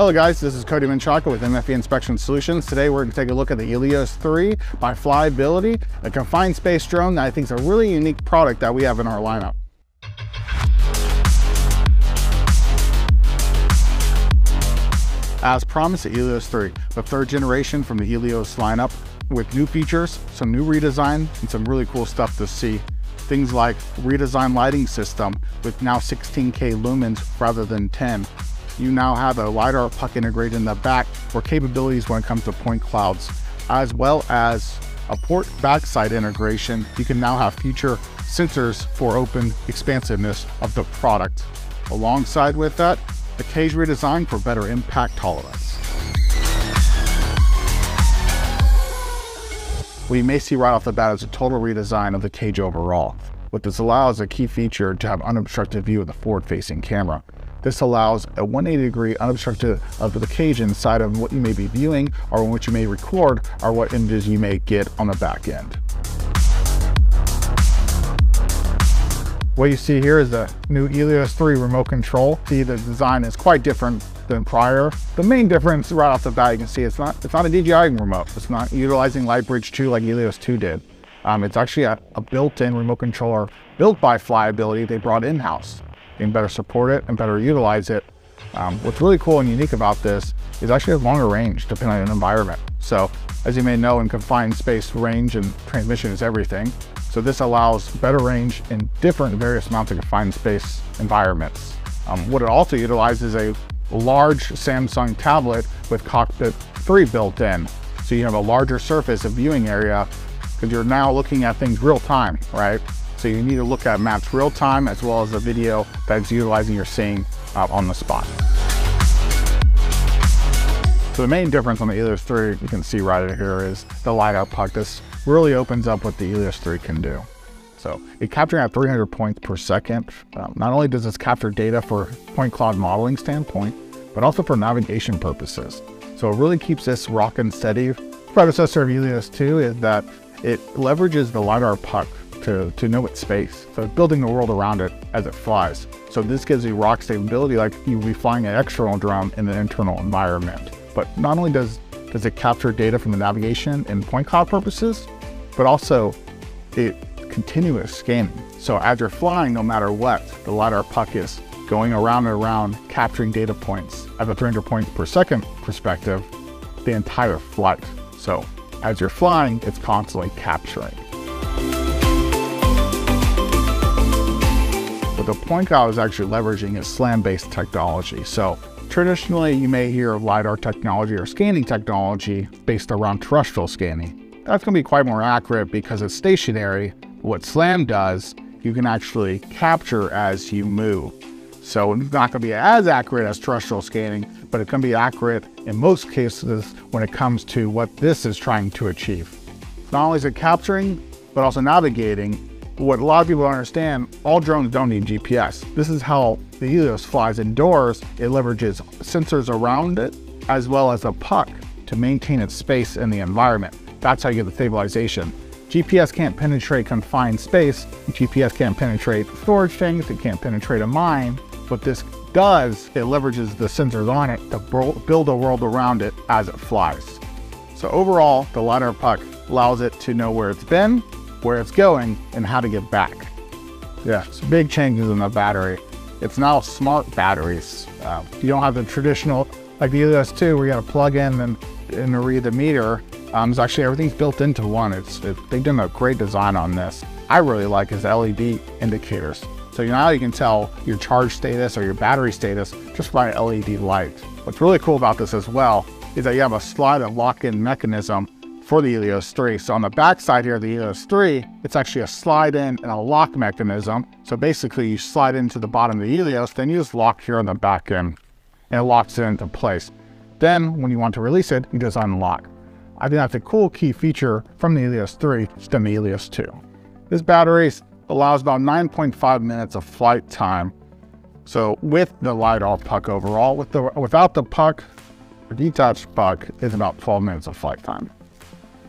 Hello guys, this is Cody Menchaca with MFE Inspection Solutions. Today we're going to take a look at the Elios 3 by Flyability, a confined space drone that I think is a really unique product that we have in our lineup. As promised, the Elios 3, the third generation from the Elios lineup with new features, some new redesign, and some really cool stuff to see. Things like redesigned lighting system with now 16K lumens rather than 10, you now have a LiDAR puck integrated in the back for capabilities when it comes to point clouds, as well as a port backside integration. You can now have future sensors for open expansiveness of the product. Alongside with that, the cage redesign for better impact tolerance. What you may see right off the bat is a total redesign of the cage overall. What this allows is a key feature to have unobstructed view of the forward-facing camera. This allows a 180 degree unobstructed of the cage inside of what you may be viewing or what you may record or what images you may get on the back end. What you see here is the new Elios 3 remote control. See the design is quite different than prior. The main difference right off the bat you can see it's not it's not a DJI remote. It's not utilizing Lightbridge 2 like Elios 2 did. Um, it's actually a, a built-in remote controller built by Flyability they brought in-house and better support it and better utilize it. Um, what's really cool and unique about this is actually a longer range depending on environment. So as you may know in confined space, range and transmission is everything. So this allows better range in different various amounts of confined space environments. Um, what it also utilizes is a large Samsung tablet with Cockpit 3 built in. So you have a larger surface of viewing area because you're now looking at things real time, right? So you need to look at maps real time as well as the video that's utilizing your seeing uh, on the spot. So the main difference on the Elios 3, you can see right here, is the LiDAR puck. This really opens up what the Elios 3 can do. So it capturing at 300 points per second. Um, not only does this capture data for point cloud modeling standpoint, but also for navigation purposes. So it really keeps this rocking steady. Predecessor of Elios 2 is that it leverages the LiDAR puck to, to know its space. So building the world around it as it flies. So this gives you rock stability like you would be flying an external drone in the internal environment. But not only does, does it capture data from the navigation and point cloud purposes, but also it continuous scanning. So as you're flying, no matter what, the LiDAR puck is going around and around, capturing data points at the 300 points per second perspective, the entire flight. So as you're flying, it's constantly capturing. The point cloud is actually leveraging is SLAM-based technology. So traditionally, you may hear of LiDAR technology or scanning technology based around terrestrial scanning. That's going to be quite more accurate because it's stationary. What SLAM does, you can actually capture as you move. So it's not going to be as accurate as terrestrial scanning, but it can be accurate in most cases when it comes to what this is trying to achieve. Not only is it capturing, but also navigating what a lot of people don't understand, all drones don't need GPS. This is how the Elios flies indoors. It leverages sensors around it as well as a puck to maintain its space in the environment. That's how you get the stabilization. GPS can't penetrate confined space. GPS can't penetrate storage tanks. It can't penetrate a mine. What this does, it leverages the sensors on it to build a world around it as it flies. So overall, the LiDAR puck allows it to know where it's been, where it's going, and how to get back. Yeah, so big changes in the battery. It's now smart batteries. Uh, you don't have the traditional, like the Elios 2, where you got to plug in and, and read the meter. Um, it's actually everything's built into one. It's it, they've done a great design on this. I really like is LED indicators. So now you can tell your charge status or your battery status just by LED light. What's really cool about this as well is that you have a slide and lock-in mechanism for the Elios 3. So on the back side here of the Elios 3, it's actually a slide in and a lock mechanism. So basically you slide into the bottom of the Elios, then you just lock here on the back end and it locks it into place. Then when you want to release it, you just unlock. I think that's a cool key feature from the Elios 3 to the Elios 2. This battery allows about 9.5 minutes of flight time. So with the LiDAR puck overall, with the, without the puck, the detached puck is about 12 minutes of flight time.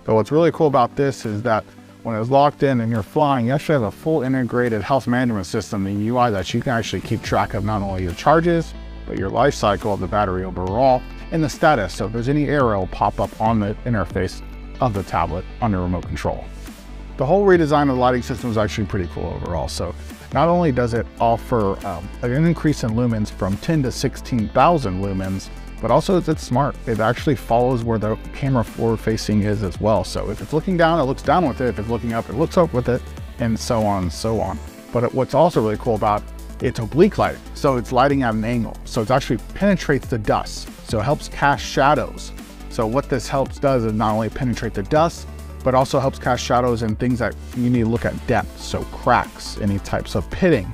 But what's really cool about this is that when it's locked in and you're flying, you actually have a full integrated health management system in UI that you can actually keep track of not only your charges, but your life cycle of the battery overall and the status. So if there's any error, it'll pop up on the interface of the tablet on under remote control. The whole redesign of the lighting system is actually pretty cool overall. So not only does it offer um, an increase in lumens from 10 to 16,000 lumens, but also it's smart. It actually follows where the camera forward facing is as well. So if it's looking down, it looks down with it. If it's looking up, it looks up with it, and so on and so on. But what's also really cool about it's oblique lighting. So it's lighting at an angle. So it actually penetrates the dust. So it helps cast shadows. So what this helps does is not only penetrate the dust, but also helps cast shadows and things that you need to look at depth. So cracks, any types of pitting.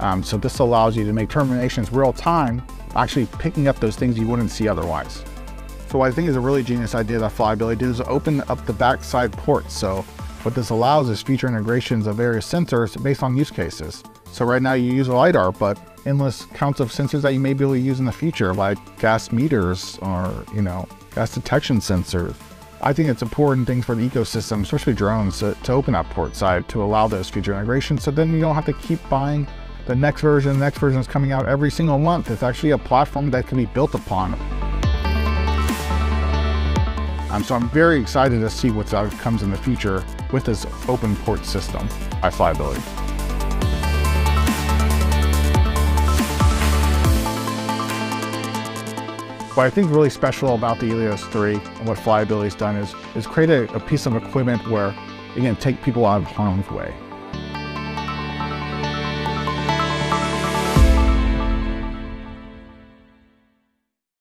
Um, so this allows you to make terminations real time, actually picking up those things you wouldn't see otherwise. So what I think is a really genius idea that Flyability did is open up the backside ports. So what this allows is future integrations of various sensors based on use cases. So right now you use a LiDAR, but endless counts of sensors that you may be able to use in the future, like gas meters or, you know, gas detection sensors. I think it's important things for the ecosystem, especially drones, to, to open up port side to allow those future integrations. So then you don't have to keep buying the next version. The next version is coming out every single month. It's actually a platform that can be built upon. Um, so I'm very excited to see what comes in the future with this open port system by Flyability. What I think is really special about the Elios 3 and what Flyability's done is, is create a, a piece of equipment where, again, take people out of harm's way.